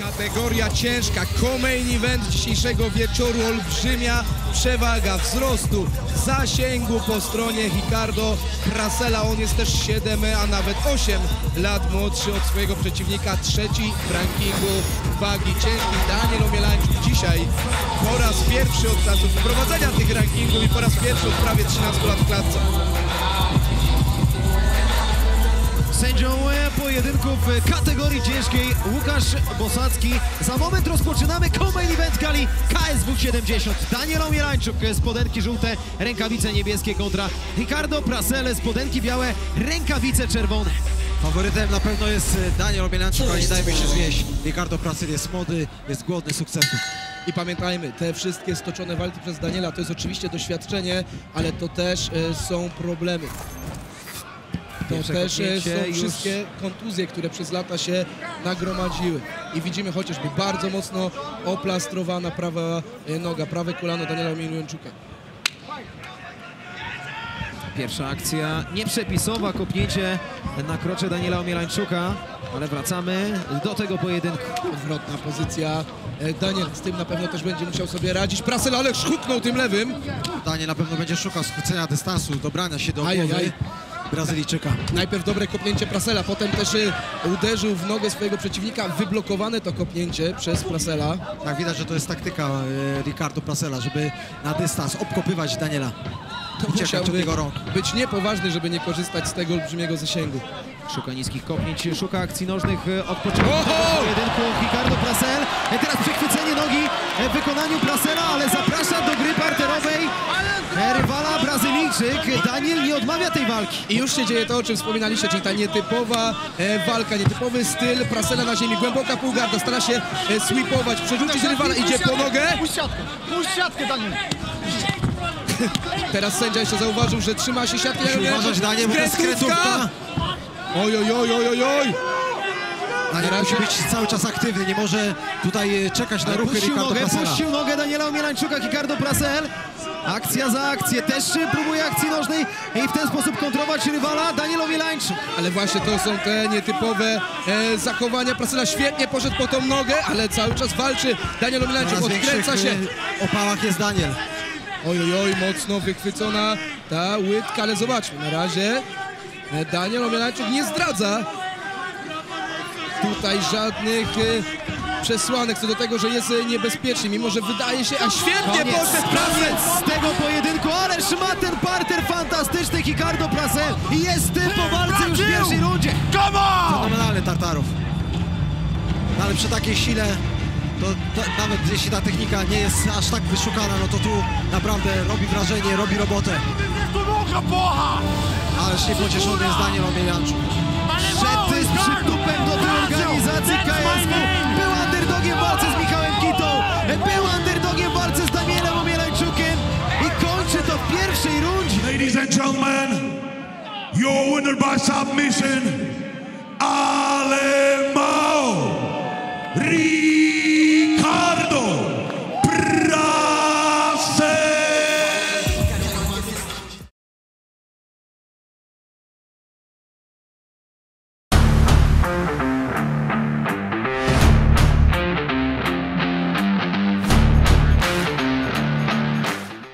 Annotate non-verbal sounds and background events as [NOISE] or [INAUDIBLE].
Kategoria ciężka, co-main event dzisiejszego wieczoru, olbrzymia przewaga wzrostu, zasięgu po stronie Ricardo Krasela. On jest też 7, a nawet 8 lat młodszy od swojego przeciwnika, trzeci w rankingu wagi ciężkiej. Daniel Omielańczuk dzisiaj po raz pierwszy od czasu wprowadzenia tych rankingów i po raz pierwszy od prawie 13 lat w klatce. Sędzią pojedynku w kategorii ciężkiej Łukasz Bosacki. Za moment rozpoczynamy co-main event gali KSW 70. Daniel Omielańczuk, spodenki żółte, rękawice niebieskie kontra Ricardo Prasele, spodenki białe, rękawice czerwone. Faworytem na pewno jest e, Daniel Omielańczuk, ale nie dajmy się zwieść. Ricardo Pracyl jest młody, jest głodny sukcesu. I pamiętajmy, te wszystkie stoczone walki przez Daniela to jest oczywiście doświadczenie, ale to też e, są problemy. To też e, są już. wszystkie kontuzje, które przez lata się nagromadziły. I widzimy chociażby bardzo mocno oplastrowana prawa e, noga, prawe kolano Daniela Milujączuka. Pierwsza akcja nieprzepisowa, kopnięcie na krocze Daniela Omielańczuka, ale wracamy do tego pojedynku. Odwrotna pozycja. E, Daniel z tym na pewno też będzie musiał sobie radzić. Prasel, ale huknął tym lewym. Daniel na pewno będzie szukał skrócenia dystansu, dobrania się do głowy Brazylijczyka. Najpierw dobre kopnięcie Prasela, potem też e, uderzył w nogę swojego przeciwnika. Wyblokowane to kopnięcie przez Prasela. Tak widać, że to jest taktyka e, Ricardo Prasela, żeby na dystans obkopywać Daniela. To Uciekać od musiałby jego rąk. być niepoważny, żeby nie korzystać z tego olbrzymiego zasięgu. Szuka niskich kopnięć, szuka akcji nożnych e, od początku pojedynku Ricardo Prasel. Teraz przechwycenie nogi w wykonaniu Prasela, ale zaprasza do gry parterowej Daniel nie odmawia tej walki. I już się dzieje to, o czym wspominaliście, czyli ta nietypowa e, walka, nietypowy styl Prasela na ziemi. Głęboka półgarda, stara się e, sweepować, przerzucić rywala, idzie po nogę. Puść siatkę, puść siatkę, Daniel. [LAUGHS] Teraz sędzia jeszcze zauważył, że trzyma się siatki. Musi uważać Daniel, bo to jest skrętówka. Oj, oj, oj, oj, oj, oj. Daniel musi być cały czas aktywny, nie może tutaj e, czekać na ruchy Ricardo Prasela. puścił nogę Daniela Omielańczuka, Ricardo Prasel. Akcja za akcję, też próbuje akcji nożnej i w ten sposób kontrować rywala Daniel Omielańczuk. Ale właśnie to są te nietypowe e, zachowania. Prasela świetnie poszedł po tą nogę, ale cały czas walczy. Daniel coraz odkręca się. opałach jest Daniel. Oj, oj, oj, mocno wychwycona ta łydka, ale zobaczmy, na razie e, Daniel Omielańczuk nie zdradza tutaj żadnych e, przesłanek co do tego, że jest e, niebezpieczny, mimo że wydaje się, a świetnie Koniec, poszedł z tego pojedynku, ależ ma ten parter fantastyczny Ricardo Prasel i jest tym po walce już w pierwszej rundzie. Come on! Fenomenalny Tartarów. No ale przy takiej sile, to, to nawet jeśli ta technika nie jest aż tak wyszukana, no to tu naprawdę robi wrażenie, robi robotę. Ależ niepocieszony jest Daniel Omielianczuk. Szedł z przytupem do tej organizacji KSW. Ladies and gentlemen, your winner by submission, Alemão Rio.